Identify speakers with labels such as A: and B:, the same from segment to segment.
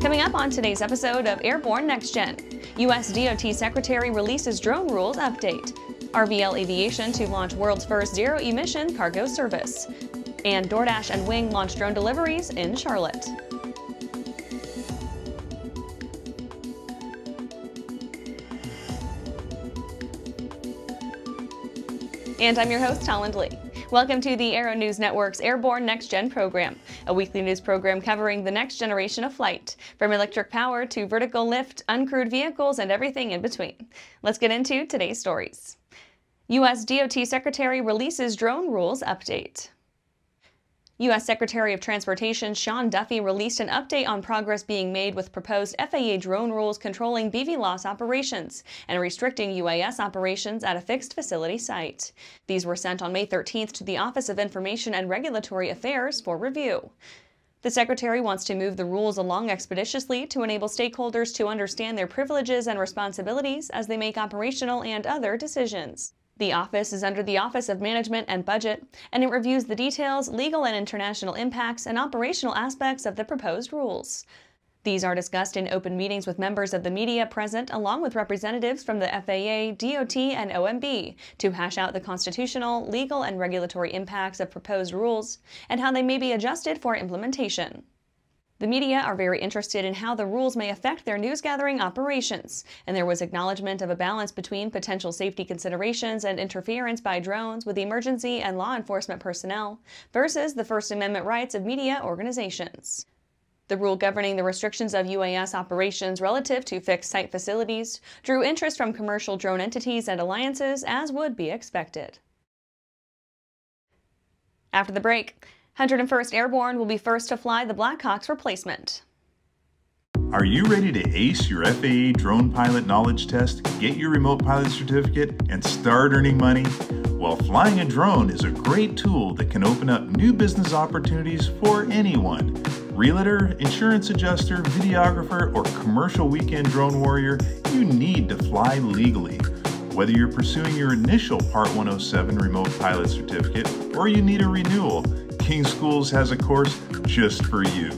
A: Coming up on today's episode of Airborne Next Gen, U.S. DOT Secretary releases drone rules update, RVL Aviation to launch world's first zero emission cargo service, and DoorDash and Wing launch drone deliveries in Charlotte. And I'm your host, Holland Lee. Welcome to the Aero News Network's Airborne Next Gen program, a weekly news program covering the next generation of flight, from electric power to vertical lift, uncrewed vehicles, and everything in between. Let's get into today's stories. U.S. DOT Secretary releases drone rules update. U.S. Secretary of Transportation Sean Duffy released an update on progress being made with proposed FAA drone rules controlling BVLOS operations and restricting UAS operations at a fixed facility site. These were sent on May 13th to the Office of Information and Regulatory Affairs for review. The Secretary wants to move the rules along expeditiously to enable stakeholders to understand their privileges and responsibilities as they make operational and other decisions. The office is under the Office of Management and Budget, and it reviews the details, legal and international impacts, and operational aspects of the proposed rules. These are discussed in open meetings with members of the media present, along with representatives from the FAA, DOT, and OMB, to hash out the constitutional, legal, and regulatory impacts of proposed rules and how they may be adjusted for implementation. The media are very interested in how the rules may affect their news gathering operations, and there was acknowledgement of a balance between potential safety considerations and interference by drones with emergency and law enforcement personnel versus the First Amendment rights of media organizations. The rule governing the restrictions of UAS operations relative to fixed site facilities drew interest from commercial drone entities and alliances, as would be expected. After the break, 101st Airborne will be first to fly the Blackhawk's replacement.
B: Are you ready to ace your FAA drone pilot knowledge test, get your remote pilot certificate, and start earning money? Well, flying a drone is a great tool that can open up new business opportunities for anyone. Realtor, insurance adjuster, videographer, or commercial weekend drone warrior, you need to fly legally. Whether you're pursuing your initial Part 107 remote pilot certificate or you need a renewal, King Schools has a course just for you.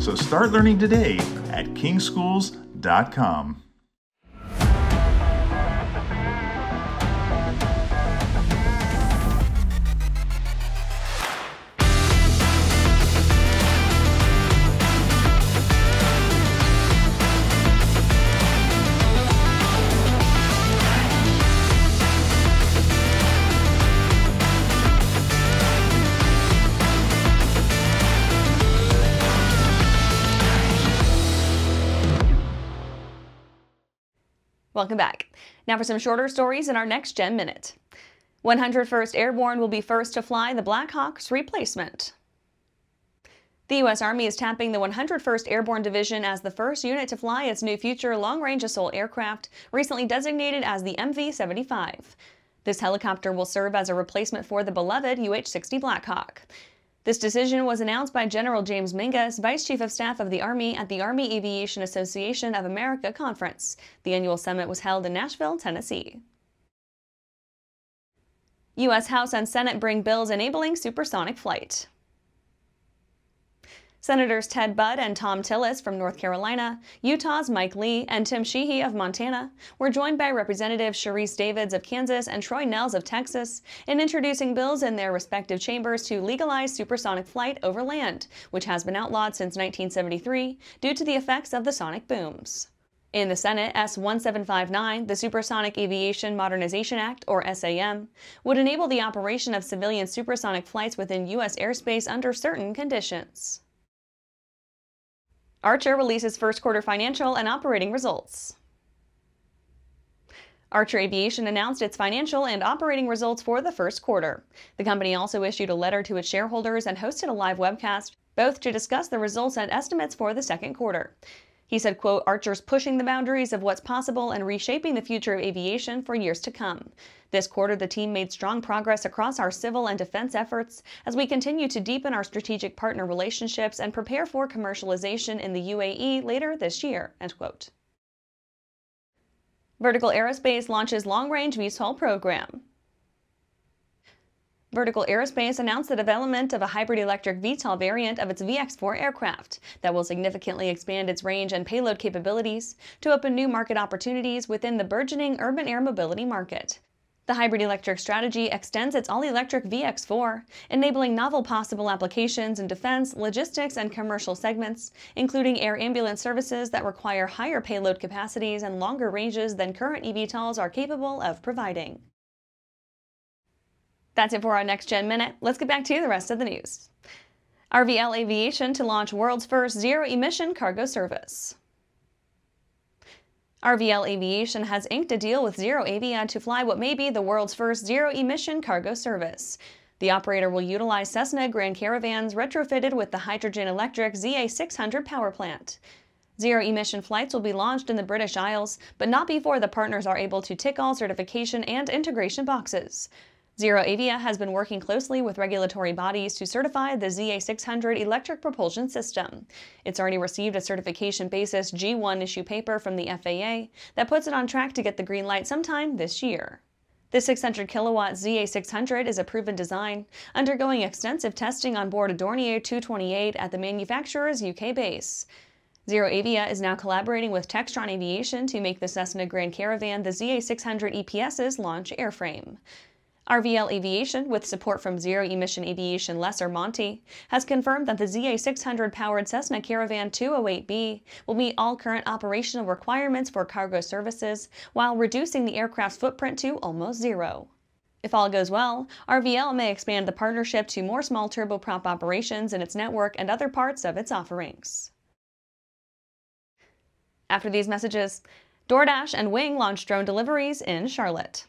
B: So start learning today at kingschools.com.
A: Welcome back. Now for some shorter stories in our Next Gen Minute. 101st Airborne will be first to fly the Black Hawk's replacement. The U.S. Army is tapping the 101st Airborne Division as the first unit to fly its new future long-range assault aircraft, recently designated as the MV-75. This helicopter will serve as a replacement for the beloved UH-60 Blackhawk. This decision was announced by General James Mingus, Vice Chief of Staff of the Army at the Army Aviation Association of America conference. The annual summit was held in Nashville, Tennessee. U.S. House and Senate bring bills enabling supersonic flight. Senators Ted Budd and Thom Tillis from North Carolina, Utah's Mike Lee, and Tim Sheehy of Montana were joined by Representatives Sharice Davids of Kansas and Troy Nehls of Texas in introducing bills in their respective chambers to legalize supersonic flight over land, which has been outlawed since 1973 due to the effects of the sonic booms. In the Senate, S 1759, the Supersonic Aviation Modernization Act, or SAM, would enable the operation of civilian supersonic flights within U.S. airspace under certain conditions. Archer releases first quarter financial and operating results. Archer Aviation announced its financial and operating results for the first quarter. The company also issued a letter to its shareholders and hosted a live webcast, both to discuss the results and estimates for the second quarter. He said, quote, Archer's pushing the boundaries of what's possible and reshaping the future of aviation for years to come. This quarter, the team made strong progress across our civil and defense efforts as we continue to deepen our strategic partner relationships and prepare for commercialization in the UAE later this year, end quote. Vertical Aerospace launches long-range VTOL program. Vertical Aerospace announced the development of a hybrid electric VTOL variant of its VX4 aircraft that will significantly expand its range and payload capabilities to open new market opportunities within the burgeoning urban air mobility market. The hybrid electric strategy extends its all electric VX4, enabling novel possible applications in defense, logistics, and commercial segments, including air ambulance services that require higher payload capacities and longer ranges than current eVTOLs are capable of providing. That's it for our Next Gen Minute. Let's get back to the rest of the news. RVL Aviation to launch world's first zero emission cargo service. RVL Aviation has inked a deal with ZeroAvia to fly what may be the world's first zero emission cargo service. The operator will utilize Cessna Grand Caravans retrofitted with the hydrogen electric ZA600 power plant. Zero emission flights will be launched in the British Isles, but not before the partners are able to tick all certification and integration boxes. ZeroAvia has been working closely with regulatory bodies to certify the ZA600 electric propulsion system. It's already received a certification basis G1 issue paper from the FAA that puts it on track to get the green light sometime this year. The 600 kilowatt ZA600 is a proven design, undergoing extensive testing on board a Dornier 228 at the manufacturer's UK base. ZeroAvia is now collaborating with Textron Aviation to make the Cessna Grand Caravan the ZA600 EPS's launch airframe. RVL Aviation, with support from Zero Emission Aviation Lesser Monty, has confirmed that the ZA600 powered Cessna Caravan 208B will meet all current operational requirements for cargo services while reducing the aircraft's footprint to almost zero. If all goes well, RVL may expand the partnership to more small turboprop operations in its network and other parts of its offerings. After these messages, DoorDash and Wing launch drone deliveries in Charlotte.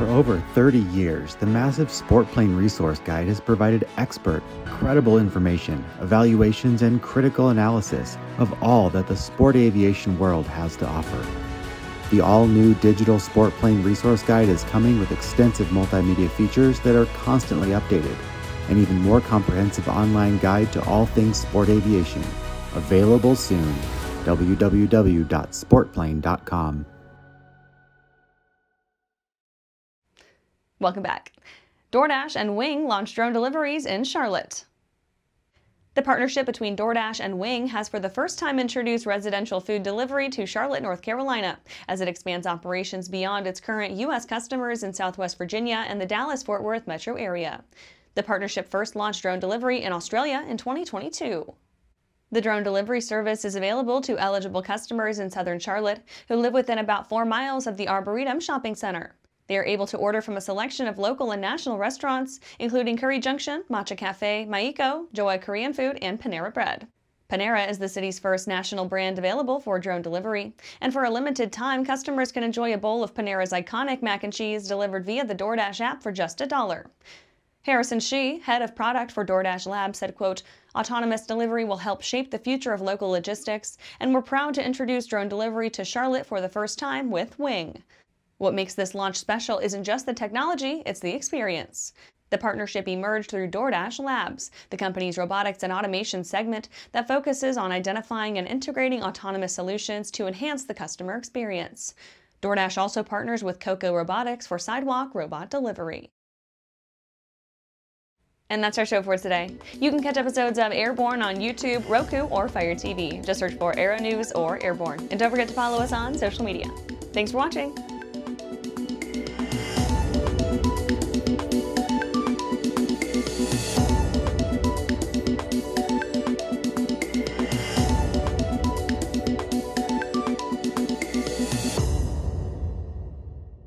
C: For over 30 years, the massive Sport Plane Resource Guide has provided expert, credible information, evaluations, and critical analysis of all that the sport aviation world has to offer. The all new digital Sport Plane Resource Guide is coming with extensive multimedia features that are constantly updated, an even more comprehensive online guide to all things sport aviation. Available soon. www.sportplane.com.
A: Welcome back. DoorDash and Wing launched drone deliveries in Charlotte. The partnership between DoorDash and Wing has for the first time introduced residential food delivery to Charlotte, North Carolina, as it expands operations beyond its current U.S. customers in Southwest Virginia and the Dallas Fort Worth metro area. The partnership first launched drone delivery in Australia in 2022. The drone delivery service is available to eligible customers in southern Charlotte who live within about four miles of the Arboretum Shopping Center. They are able to order from a selection of local and national restaurants, including Curry Junction, Matcha Cafe, Maiko, Joy Korean Food, and Panera Bread. Panera is the city's first national brand available for drone delivery, and for a limited time, customers can enjoy a bowl of Panera's iconic mac and cheese delivered via the DoorDash app for just a dollar. Harrison Shih, head of product for DoorDash Lab, said, quote, Autonomous delivery will help shape the future of local logistics, and we're proud to introduce drone delivery to Charlotte for the first time with Wing. What makes this launch special isn't just the technology, it's the experience. The partnership emerged through DoorDash Labs, the company's robotics and automation segment that focuses on identifying and integrating autonomous solutions to enhance the customer experience. DoorDash also partners with Coco Robotics for sidewalk robot delivery. And that's our show for today. You can catch episodes of Airborne on YouTube, Roku, or Fire TV. Just search for Aero News or Airborne. And don't forget to follow us on social media. Thanks for watching.